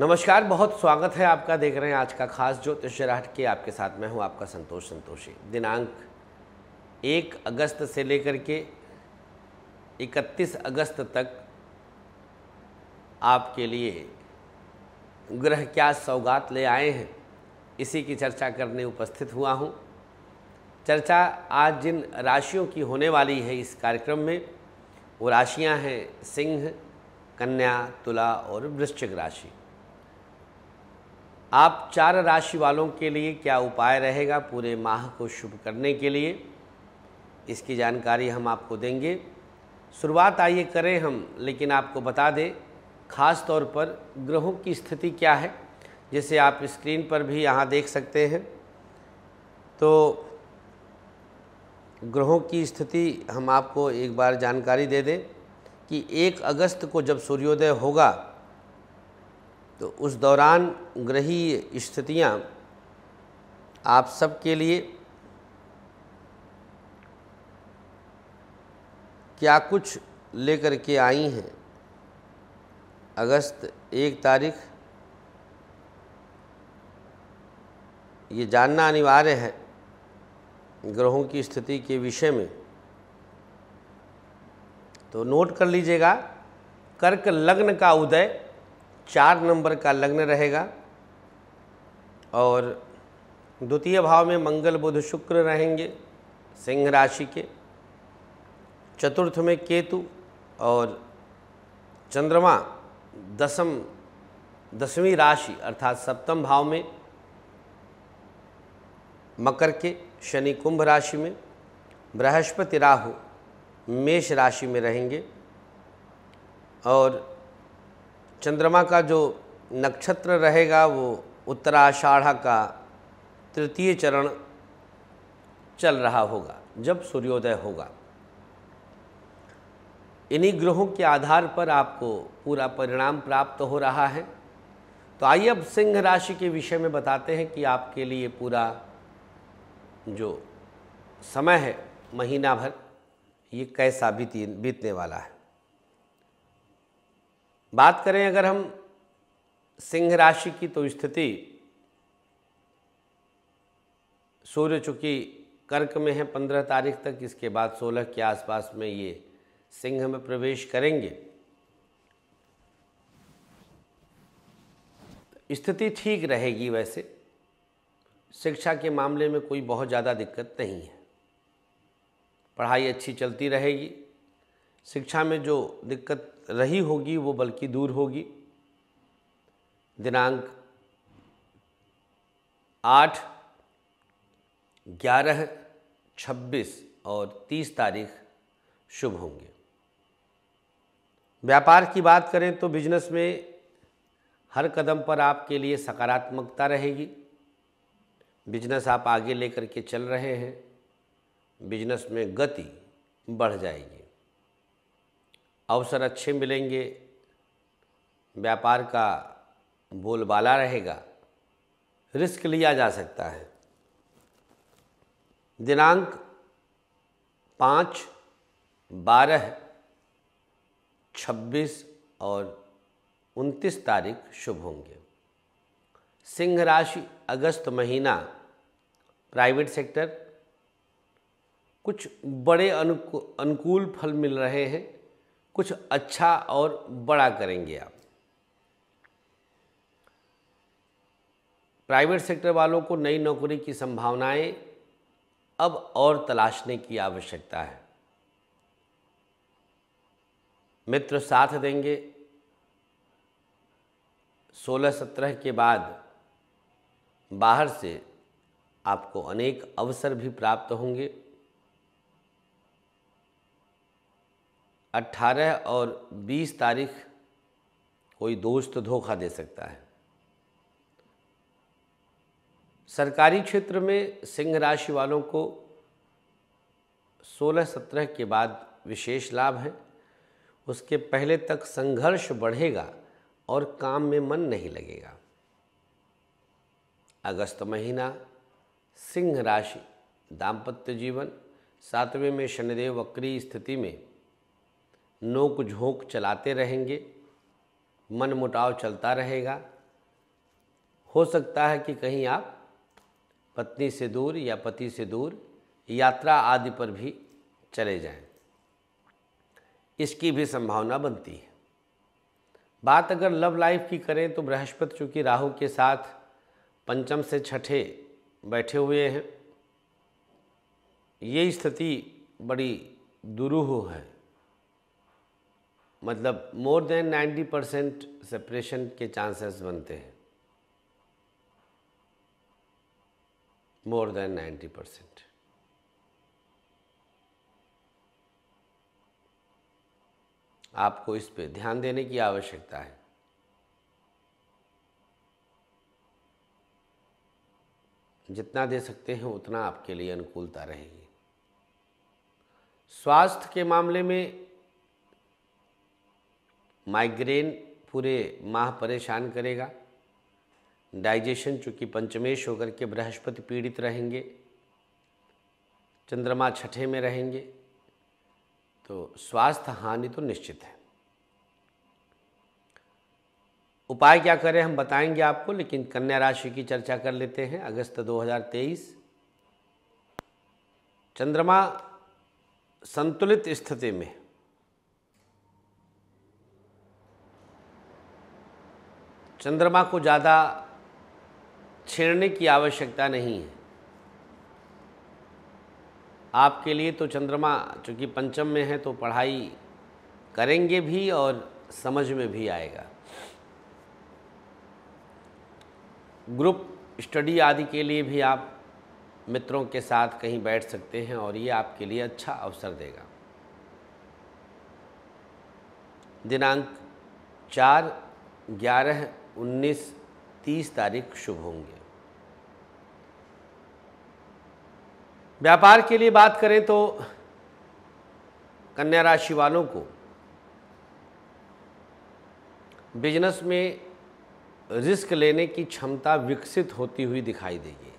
नमस्कार, बहुत स्वागत है आपका। देख रहे हैं आज का खास ज्योतिष राहट के आपके साथ मैं हूँ आपका संतोष संतोषी। दिनांक एक अगस्त से लेकर के इकतीस अगस्त तक आपके लिए ग्रह क्या सौगात ले आए हैं, इसी की चर्चा करने उपस्थित हुआ हूँ। चर्चा आज जिन राशियों की होने वाली है इस कार्यक्रम में, वो राशियाँ हैं सिंह, कन्या, तुला और वृश्चिक राशि। आप चार राशि वालों के लिए क्या उपाय रहेगा पूरे माह को शुभ करने के लिए? इसकी जानकारी हम आपको देंगे। शुरुआत आइए करें हम, लेकिन आपको बता दें, खास तौर पर ग्रहों की स्थिति क्या है? जिसे आप स्क्रीन पर भी यहाँ देख सकते हैं। तो ग्रहों की स्थिति हम आपको एक बार जानकारी दे दें कि एक अगस्त को जब सूर्योदय होगा तो उस दौरान ग्रही स्थितियाँ आप सबके लिए क्या कुछ लेकर के आई हैं? अगस्त एक तारीख। ये जानना अनिवार्य है ग्रहों की स्थिति के विषय में। तो नोट कर लीजिएगा, कर्क लग्न का उदय चार नंबर का लग्न रहेगा और द्वितीय भाव में मंगल बुध शुक्र रहेंगे, सिंह राशि के। चतुर्थ में केतु और चंद्रमा दसम, दसवीं राशि अर्थात सप्तम भाव में मकर के, शनि कुंभ राशि में, बृहस्पति राहु मेष राशि में रहेंगे और चंद्रमा का जो नक्षत्र रहेगा वो उत्तराषाढ़ा का तृतीय चरण चल रहा होगा, जब सूर्योदय होगा। इन्हीं ग्रहों के आधार पर आपको पूरा परिणाम प्राप्त हो रहा है। तो आइए अब सिंह राशि के विषय में बताते हैं कि आपके लिए पूरा जो समय है, महीना भर, ये कैसा बीती, बीतने वाला है। बात करें अगर हम सिंह राशि की तो स्थिति, सूर्य चूँकि कर्क में है पंद्रह तारीख तक, इसके बाद सोलह के आसपास में ये सिंह में प्रवेश करेंगे। स्थिति ठीक रहेगी वैसे। शिक्षा के मामले में कोई बहुत ज़्यादा दिक्कत नहीं है। पढ़ाई अच्छी चलती रहेगी। शिक्षा में जो दिक्कत रही होगी, वो बल्कि दूर होगी। दिनांक आठ, ग्यारह, छब्बीस और तीस तारीख शुभ होंगे। व्यापार की बात करें तो बिज़नेस में हर कदम पर आपके लिए सकारात्मकता रहेगी। बिज़नेस आप आगे लेकर के चल रहे हैं। बिज़नेस में गति बढ़ जाएगी। अवसर अच्छे मिलेंगे। व्यापार का बोलबाला रहेगा। रिस्क लिया जा सकता है। दिनांक पाँच, बारह, छब्बीस और उनतीस तारीख शुभ होंगे। सिंह राशि अगस्त महीना, प्राइवेट सेक्टर, कुछ बड़े अनुकू, अनुकूल फल मिल रहे हैं। कुछ अच्छा और बड़ा करेंगे आप। प्राइवेट सेक्टर वालों को नई नौकरी की संभावनाएँ अब और तलाशने की आवश्यकता है। मित्र साथ देंगे। सोलह सत्रह के बाद बाहर से आपको अनेक अवसर भी प्राप्त होंगे। 18 और 20 तारीख कोई दोस्त धोखा दे सकता है। सरकारी क्षेत्र में सिंह राशि वालों को 16-17 के बाद विशेष लाभ है। उसके पहले तक संघर्ष बढ़ेगा और काम में मन नहीं लगेगा। अगस्त महीना, सिंह राशि, दाम्पत्य जीवन, सातवें में शनिदेव वक्री स्थिति में नोक झोंक चलाते रहेंगे, मन मुटाव चलता रहेगा। हो सकता है कि कहीं आप पत्नी से दूर या पति से दूर यात्रा आदि पर भी चले जाएँ। इसकी भी संभावना बनती है। बात अगर लव लाइफ की करें तो बृहस्पति चूँकि राहु के साथ पंचम से छठे बैठे हुए हैं, ये स्थिति बड़ी दुरूह है। मतलब more than ninety percent separation के चांसेस बनते हैं। मोर देन नाइन्टी परसेंट आपको इस पे ध्यान देने की आवश्यकता है। जितना दे सकते हैं, उतना आपके लिए अनुकूलता रहेगी। स्वास्थ्य के मामले में माइग्रेन पूरे माह परेशान करेगा। डाइजेशन चूँकि पंचमेश होकर के बृहस्पति पीड़ित रहेंगे। चंद्रमा छठे में रहेंगे। तो स्वास्थ्य हानि तो निश्चित है। उपाय क्या करें हम बताएँगे आपको, लेकिन कन्या राशि की चर्चा कर लेते हैं। अगस्त 2023 चंद्रमा संतुलित स्थिति में चंद्रमा को ज़्यादा छेड़ने की आवश्यकता नहीं है। आपके लिए तो चंद्रमा चूँकि पंचम में है तो पढ़ाई करेंगे भी और समझ में भी आएगा। ग्रुप स्टडी आदि के लिए भी आप मित्रों के साथ कहीं बैठ सकते हैं और ये आपके लिए अच्छा अवसर देगा। दिनांक चार ग्यारह उन्नीस, तीस तारीख शुभ होंगे। व्यापार के लिए बात करें तो कन्या राशि वालों को बिज़नेस में रिस्क लेने की क्षमता विकसित होती हुई दिखाई देगी।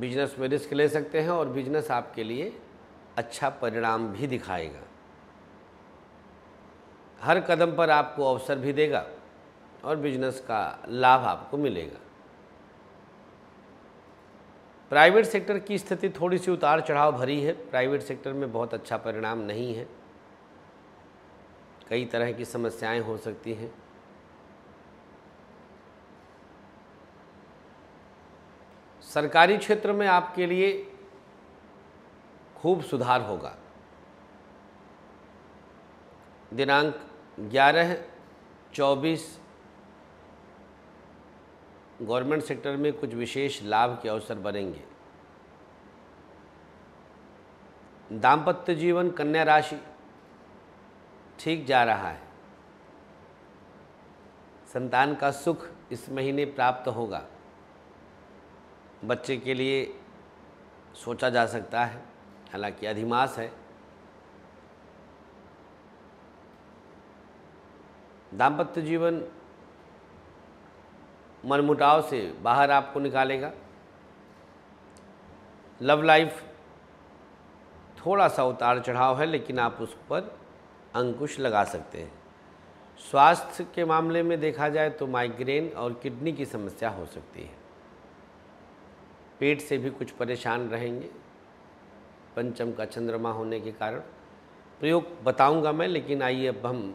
बिज़नेस में रिस्क ले सकते हैं और बिज़नेस आपके लिए अच्छा परिणाम भी दिखाएगा। हर कदम पर आपको अवसर भी देगा और बिज़नेस का लाभ आपको मिलेगा। प्राइवेट सेक्टर की स्थिति थोड़ी सी उतार चढ़ाव भरी है। प्राइवेट सेक्टर में बहुत अच्छा परिणाम नहीं है। कई तरह की समस्याएँ हो सकती हैं। सरकारी क्षेत्र में आपके लिए खूब सुधार होगा। दिनांक 11 24 गवर्नमेंट सेक्टर में कुछ विशेष लाभ के अवसर बनेंगे। दाम्पत्य जीवन, कन्या राशि, ठीक जा रहा है। संतान का सुख इस महीने प्राप्त होगा। बच्चे के लिए सोचा जा सकता है, हालाँकि अधिमास है। दाम्पत्य जीवन मनमुटाव से बाहर आपको निकालेगा। लव लाइफ थोड़ा सा उतार चढ़ाव है, लेकिन आप उस पर अंकुश लगा सकते हैं। स्वास्थ्य के मामले में देखा जाए तो माइग्रेन और किडनी की समस्या हो सकती है। पेट से भी कुछ परेशान रहेंगे, पंचम का चंद्रमा होने के कारण। प्रयोग बताऊँगा मैं, लेकिन आइए अब हम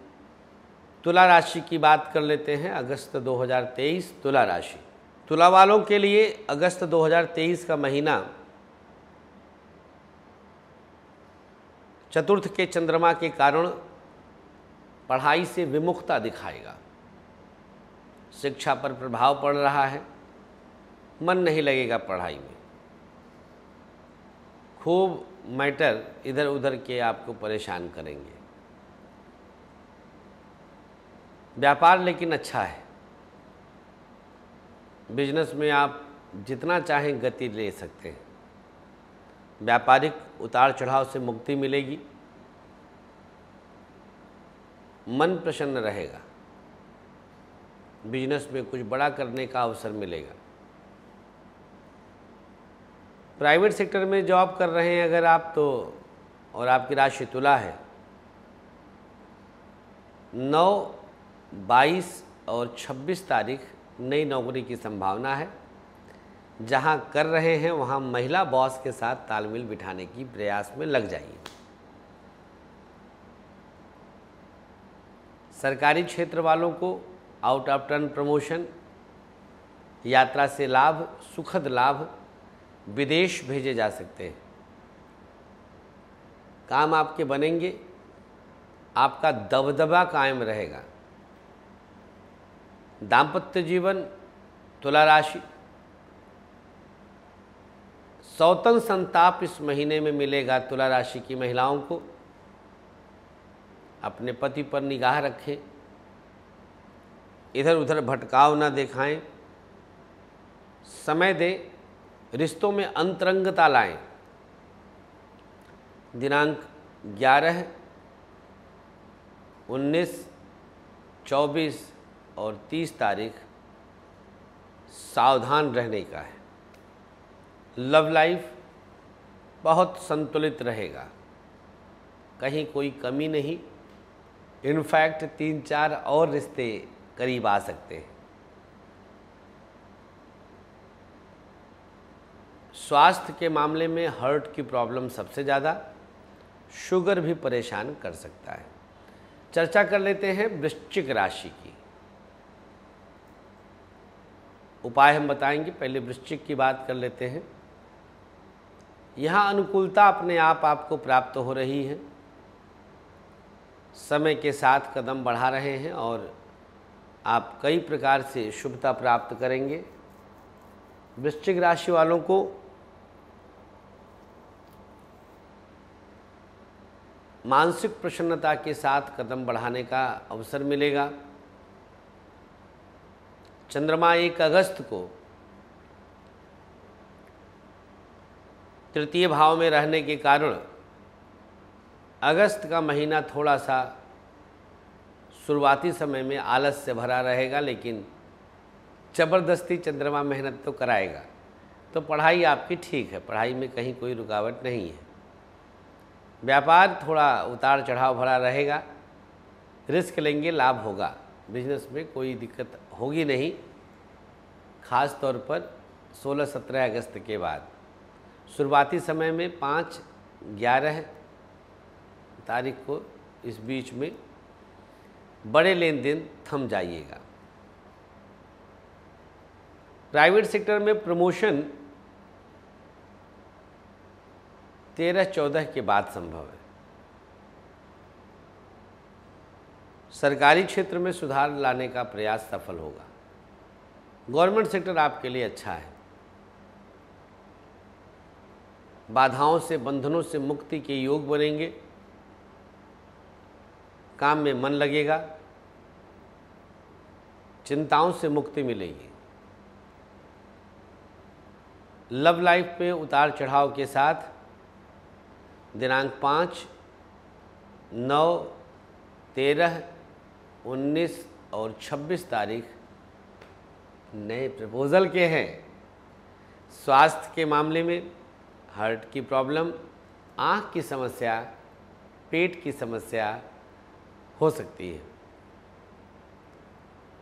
तुला राशि की बात कर लेते हैं, अगस्त 2023 तुला राशि। तुला वालों के लिए अगस्त 2023 का महीना चतुर्थ के चंद्रमा के कारण पढ़ाई से विमुखता दिखाएगा। शिक्षा पर प्रभाव पड़ रहा है, मन नहीं लगेगा पढ़ाई में। खूब मैटर इधर उधर के आपको परेशान करेंगे। व्यापार लेकिन अच्छा है। बिज़नेस में आप जितना चाहें गति ले सकते हैं। व्यापारिक उतार चढ़ाव से मुक्ति मिलेगी। मन प्रसन्न रहेगा। बिज़नेस में कुछ बड़ा करने का अवसर मिलेगा। प्राइवेट सेक्टर में जॉब कर रहे हैं अगर आप तो और आपकी राशि तुला है। नौ बाईस और 26 तारीख नई नौकरी की संभावना है। जहाँ कर रहे हैं, वहाँ महिला बॉस के साथ तालमेल बिठाने की प्रयास में लग जाइए। सरकारी क्षेत्र वालों को आउट ऑफ़ टर्न प्रमोशन यात्रा से लाभ, सुखद लाभ विदेश भेजे जा सकते हैं। काम आपके बनेंगे, आपका दबदबा कायम रहेगा। दाम्पत्य जीवन तुला राशि। सौतन संताप इस महीने में मिलेगा तुला राशि की महिलाओं को। अपने पति पर निगाह रखें। इधर उधर भटकाव ना दिखाएँ। समय दें रिश्तों में अंतरंगता लाएँ। दिनांक 11, 19, 24 और 30 तारीख सावधान रहने का है। लव लाइफ बहुत संतुलित रहेगा। कहीं कोई कमी नहीं। इनफैक्ट तीन चार और रिश्ते करीब आ सकते हैं। स्वास्थ्य के मामले में हार्ट की प्रॉब्लम सबसे ज़्यादा। शुगर भी परेशान कर सकता है। चर्चा कर लेते हैं वृश्चिक राशि की। उपाय हम बताएँगे, पहले वृश्चिक की बात कर लेते हैं। यहाँ अनुकूलता अपने आप आपको प्राप्त हो रही है। समय के साथ कदम बढ़ा रहे हैं और आप कई प्रकार से शुभता प्राप्त करेंगे। वृश्चिक राशि वालों को मानसिक प्रसन्नता के साथ कदम बढ़ाने का अवसर मिलेगा। चंद्रमा एक अगस्त को तृतीय भाव में रहने के कारण अगस्त का महीना थोड़ा सा शुरुआती समय में आलस से भरा रहेगा, लेकिन ज़बरदस्ती चंद्रमा मेहनत तो कराएगा। तो पढ़ाई आपकी ठीक है, पढ़ाई में कहीं कोई रुकावट नहीं है। व्यापार थोड़ा उतार चढ़ाव भरा रहेगा, रिस्क लेंगे, लाभ होगा। बिज़नेस में कोई दिक्कत होगी नहीं, खास तौर पर 16-17 अगस्त के बाद। शुरुआती समय में पाँच ग्यारह तारीख को इस बीच में बड़े लेन देन थम जाइएगा। प्राइवेट सेक्टर में प्रमोशन तेरह चौदह के बाद संभव है। सरकारी क्षेत्र में सुधार लाने का प्रयास सफल होगा। गवर्नमेंट सेक्टर आपके लिए अच्छा है। बाधाओं से, बंधनों से मुक्ति के योग बनेंगे। काम में मन लगेगा। चिंताओं से मुक्ति मिलेगी। लव लाइफ में उतार चढ़ाव के साथ दिनांक पाँच, नौ, तेरह उन्नीस और छब्बीस तारीख नए प्रपोज़ल के हैं। स्वास्थ्य के मामले में हार्ट की प्रॉब्लम, आँख की समस्या, पेट की समस्या हो सकती है।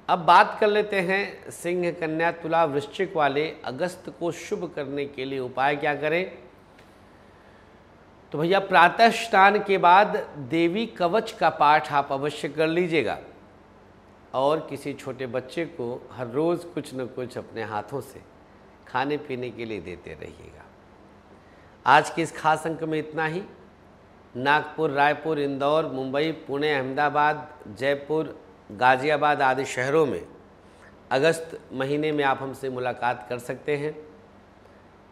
अब बात कर लेते हैं सिंह कन्या तुला वृश्चिक वाले अगस्त को शुभ करने के लिए उपाय क्या करें? तो भैया प्रातः स्नान के बाद देवी कवच का पाठ आप अवश्य कर लीजिएगा। और किसी छोटे बच्चे को हर रोज़ कुछ न कुछ अपने हाथों से खाने पीने के लिए देते रहिएगा। आज के इस खास अंक में इतना ही। नागपुर, रायपुर, इंदौर, मुंबई, पुणे, अहमदाबाद, जयपुर, गाज़ियाबाद आदि शहरों में अगस्त महीने में आप हमसे मुलाकात कर सकते हैं।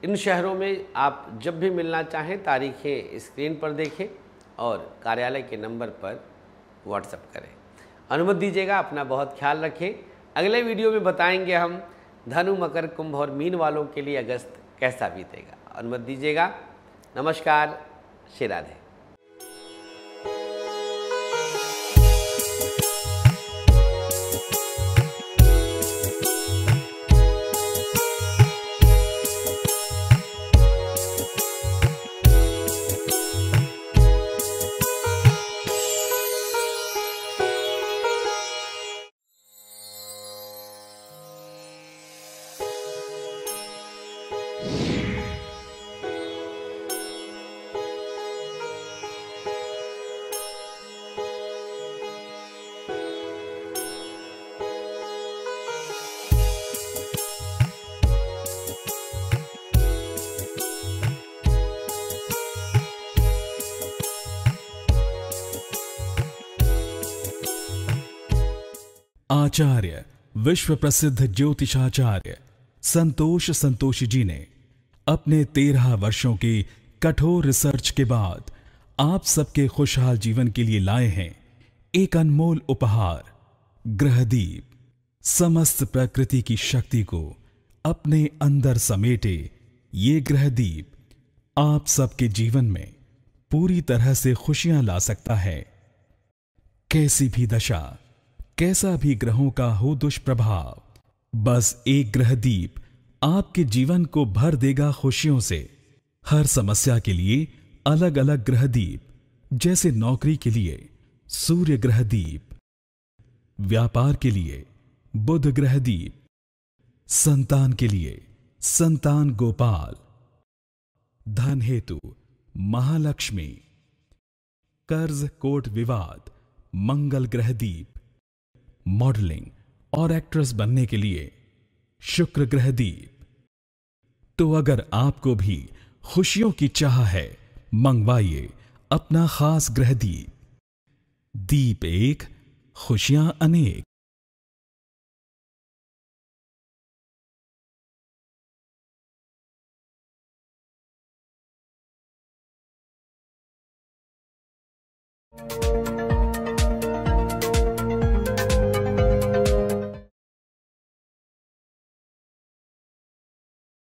इन शहरों में आप जब भी मिलना चाहें तारीखें स्क्रीन पर देखें और कार्यालय के नंबर पर व्हाट्सएप करें। अनुमति दीजिएगा, अपना बहुत ख्याल रखें अगले वीडियो में बताएँगे हम धनु, मकर, कुंभ और मीन वालों के लिए अगस्त कैसा बीतेगा। अनुमति दीजिएगा। नमस्कार, श्री राधे। आचार्य विश्व प्रसिद्ध ज्योतिषाचार्य, संतोष संतोषी जी ने अपने तेरह वर्षों की कठोर रिसर्च के बाद आप सबके खुशहाल जीवन के लिए लाए हैं एक अनमोल उपहार, ग्रहदीप। समस्त प्रकृति की शक्ति को अपने अंदर समेटे ये ग्रहदीप आप सबके जीवन में पूरी तरह से खुशियाँ ला सकता है। कैसी भी दशा कैसा भी ग्रहों का हो दुष्प्रभाव, बस एक ग्रहदीप आपके जीवन को भर देगा खुशियों से। हर समस्या के लिए अलग अलग ग्रहदीप जैसे नौकरी के लिए सूर्य ग्रहदीप व्यापार के लिए बुध ग्रहदीप संतान के लिए संतान गोपाल। धन हेतु महालक्ष्मी। कर्ज कोट विवाद, मंगल ग्रहदीप मॉडलिंग और एक्ट्रेस बनने के लिए शुक्र ग्रह दीप तो अगर आपको भी खुशियों की चाह है, मंगवाइए अपना खास ग्रहदीप दीप एक, खुशियाँ अनेक